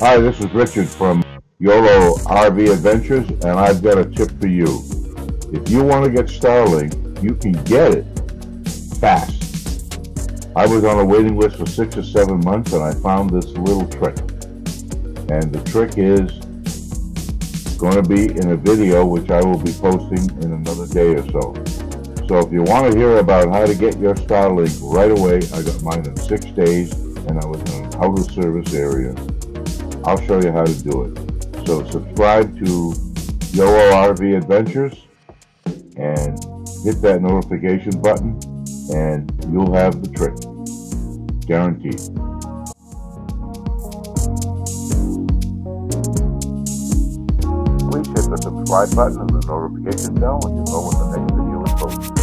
Hi, this is Richard from YOLO RV Adventures, and I've got a tip for you. If you want to get Starlink, you can get it fast. I was on a waiting list for six or seven months, and I found this little trick. And the trick is going to be in a video which I will be posting in another day or so. So if you want to hear about how to get your Starlink right away, I got mine in six days and I was in an out of service area. I'll show you how to do it. So subscribe to YOLO RV Adventures and hit that notification button and you'll have the trick. Guaranteed. Please hit the subscribe button and the notification bell and you'll know when the next